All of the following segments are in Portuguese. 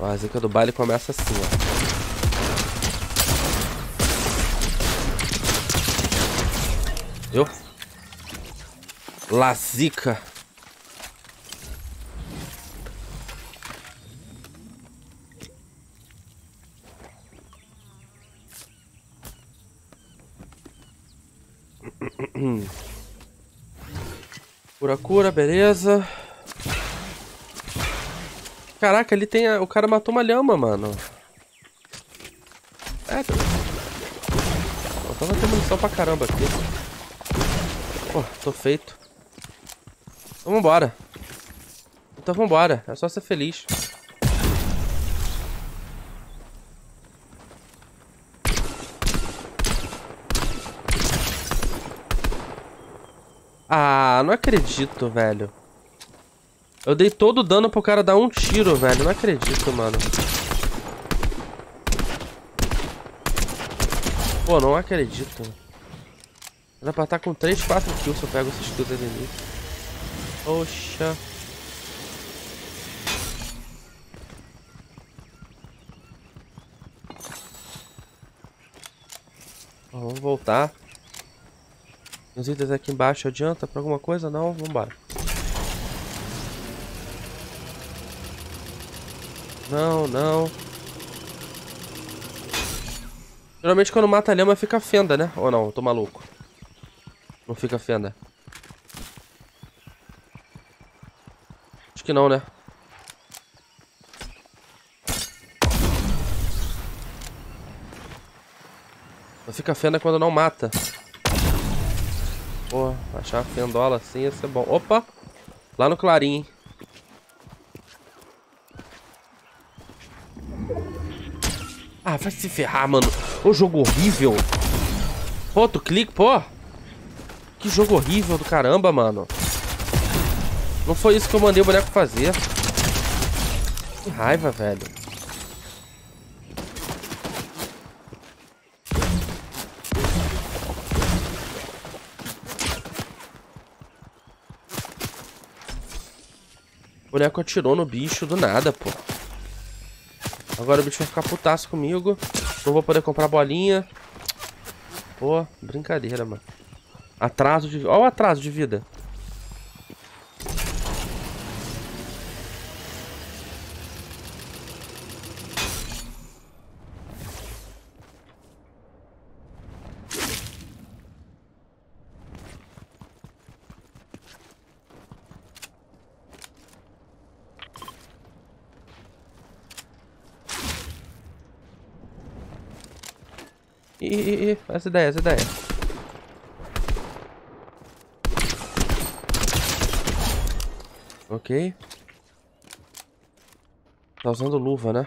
Ó, a zica do baile começa assim, ó. Eu? Lazica. Cura, cura, beleza. Caraca, ali tem a... O cara matou uma lhama, mano. É, Tava ter munição pra caramba aqui. Pô, tô feito. Então vambora. Então vambora. É só ser feliz. Ah, não acredito, velho. Eu dei todo o dano pro cara dar um tiro, velho. Não acredito, mano. Pô, não acredito. Era pra estar com 3, 4 kills se eu pego esses kills ali. Poxa. vamos voltar. Os itens aqui embaixo adianta pra alguma coisa? Não? Vambora. Não, não. Geralmente quando mata a lhama fica fenda, né? Ou não? Tô maluco. Não fica fenda. Acho que não, né? Não fica fenda quando não mata. Pô, achar uma fendola assim ia ser bom. Opa! Lá no clarim, vai se ferrar, mano. Ô, jogo horrível. Pô, tu clica, pô. Que jogo horrível do caramba, mano. Não foi isso que eu mandei o boneco fazer. Que raiva, velho. O boneco atirou no bicho do nada, pô. Agora o bicho vai ficar putaço comigo. Não vou poder comprar bolinha. Pô, brincadeira, mano. Atraso de... Olha o atraso de vida. Ih, ih, ih, essa ideia, essa ideia. Ok. Tá usando luva, né?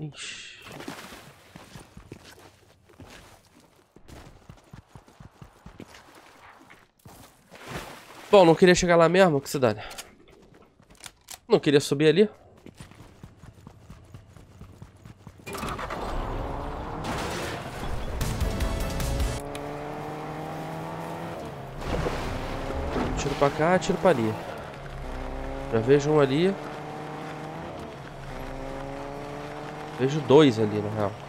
Ixi. Bom, não queria chegar lá mesmo, que se dane. Não queria subir ali. Pra cá, tiro pra ali. Já vejo um ali. Vejo dois ali, na real.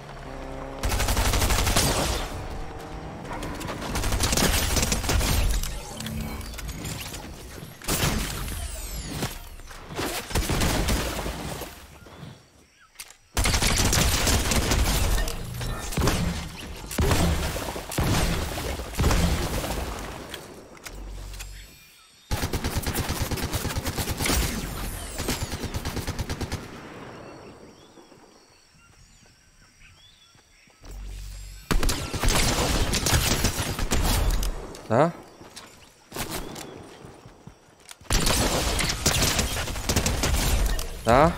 Tá? Tá?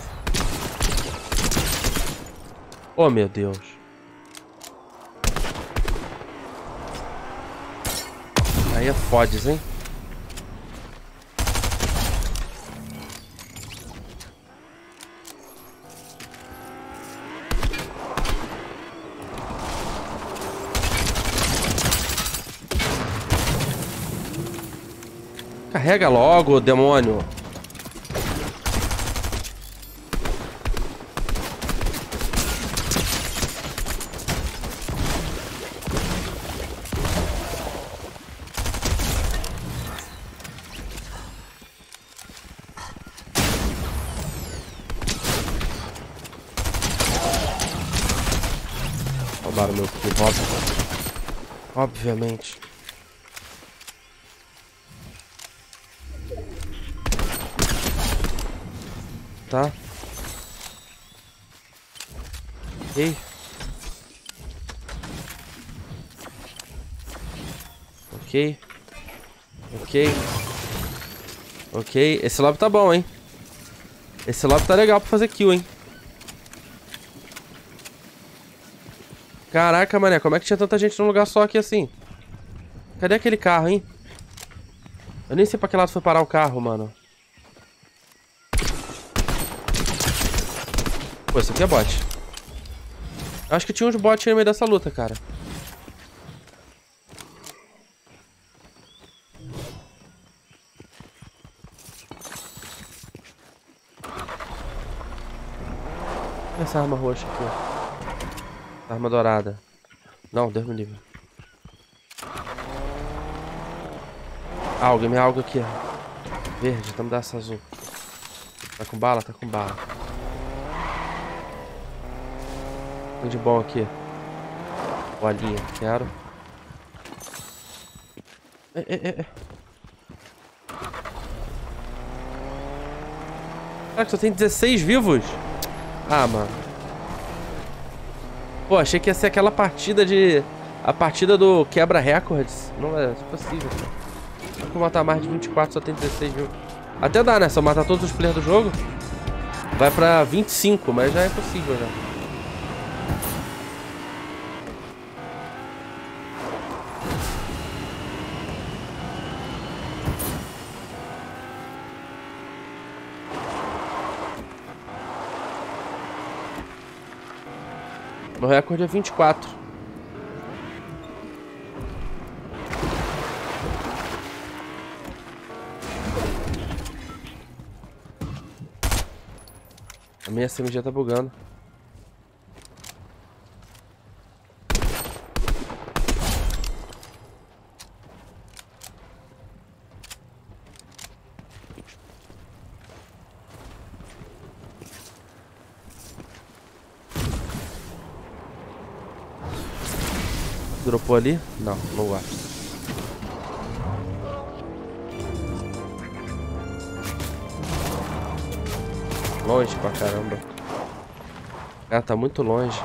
Oh, meu Deus. Aí é fodes, hein? Carrega logo, demônio. Roubaram meu kill. Obviamente. Tá. Ok. Ok. Ok. Ok. Esse lobby tá bom, hein? Esse lobby tá legal pra fazer kill, hein? Caraca, mané, como é que tinha tanta gente num lugar só aqui assim? Cadê aquele carro, hein? Eu nem sei pra que lado foi parar o carro, mano. Pô, esse aqui é bot. Acho que tinha uns bots no meio dessa luta, cara. Essa arma roxa aqui. Arma dourada. Não, Deus me livre. Algo, me algo aqui. Verde, então me dá essa azul. Tá com bala? Tá com bala. Tem de bom aqui. Bolinha, quero. É, é, é. Caraca, só tem 16 vivos? Ah, mano. Pô, achei que ia ser aquela partida de... A partida do quebra recordes. Não é possível, cara. Vou matar mais de 24, só tem 16 mil. Até dá, né? Se eu matar todos os players do jogo, vai pra 25, mas já é possível já. Meu recorde é 24. A minha SMG tá bugando. Dropou ali? Não, gosto. Longe pra caramba. Cara, tá muito longe.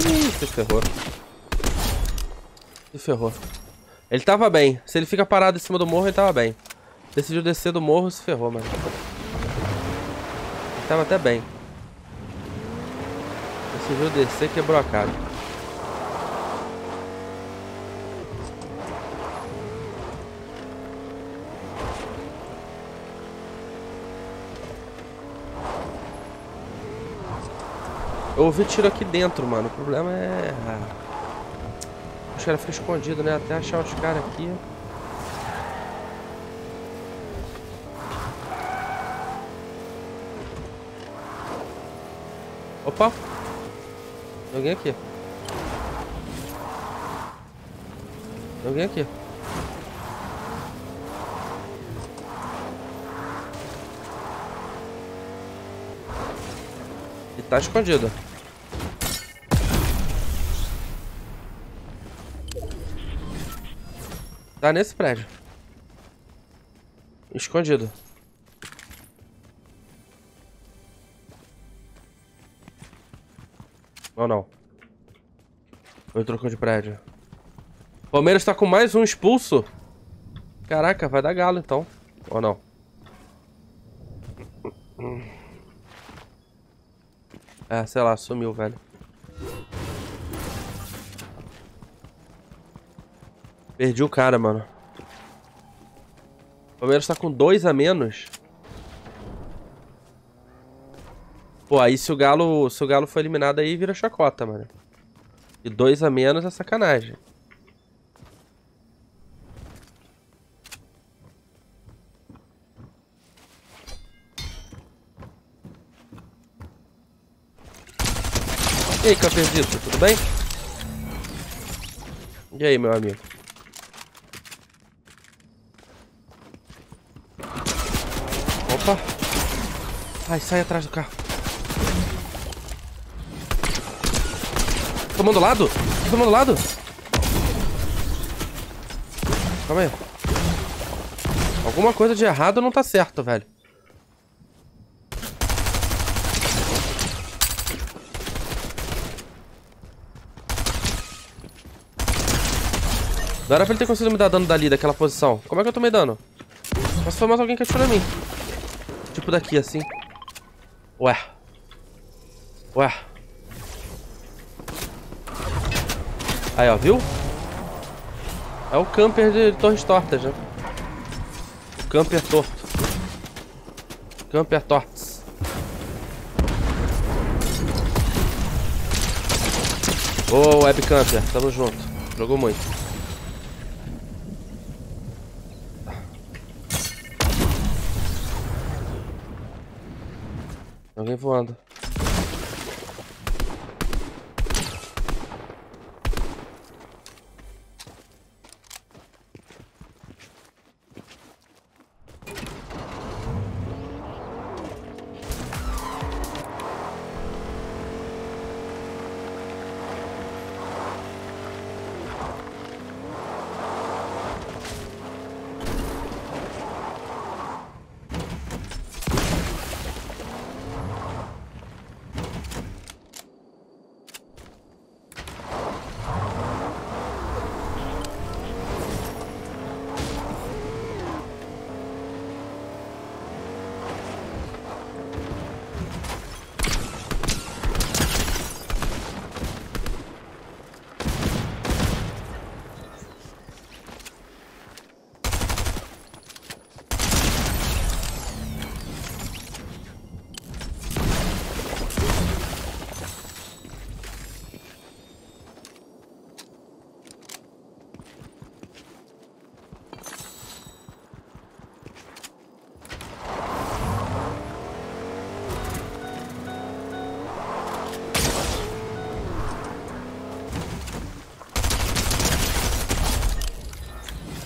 Se ferrou. Se ferrou. Ele tava bem. Se ele fica parado em cima do morro, ele tava bem. Decidiu descer do morro, se ferrou, mano. Ele tava até bem. Decidiu descer, quebrou a cara. Eu ouvi tiro aqui dentro, mano. O problema é... Os caras ficam escondidos, né? Até achar os caras aqui. Opa! Tem alguém aqui. Tem alguém aqui. Tá escondido. Tá nesse prédio. Escondido. Ou não? Ou trocou de prédio? Palmeiras tá com mais um expulso. Caraca, vai dar galo então. Ou não? É, sei lá, sumiu, velho. Perdi o cara, mano. O Palmeiras tá com dois a menos. Pô, aí se o Galo, se o Galo for eliminado aí, vira chacota, mano. E dois a menos é sacanagem. E aí, campeãozito, tudo bem? E aí, meu amigo? Opa! Ai, sai atrás do carro. Tomando lado? Tomando lado? Calma aí. Alguma coisa de errado não tá certo, velho. Não era pra ele ter conseguido me dar dano dali, daquela posição. Como é que eu tomei dano? Mas foi mais alguém que atirou em mim. Tipo daqui, assim. Ué. Ué. Aí, ó, viu? É o camper de Torres Tortas, né? Camper torto. Camper tortos. Ô, oh, web camper, tamo junto. Jogou muito. Alguém voando.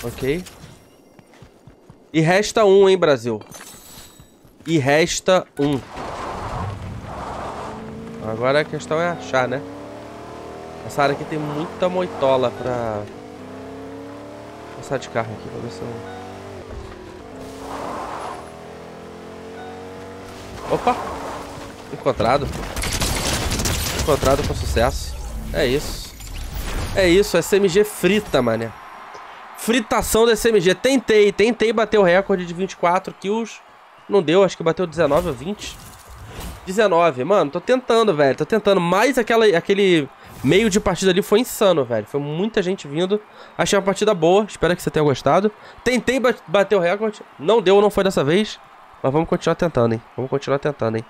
Ok. E resta um, hein, Brasil? E resta um. Agora a questão é achar, né? Essa área aqui tem muita moitola pra... Passar de carro aqui pra ver se eu... Opa! Encontrado. Encontrado com sucesso. É isso. É isso, SMG frita, mané. Fritação da SMG. Tentei, tentei bater o recorde de 24 kills. Não deu, acho que bateu 19 ou 20. 19, mano, tô tentando, velho. Tô tentando. Mas aquela, aquele meio de partida ali foi insano, velho. Foi muita gente vindo. Achei uma partida boa. Espero que você tenha gostado. Tentei bater o recorde. Não deu, não foi dessa vez. Mas vamos continuar tentando, hein. Vamos continuar tentando, hein.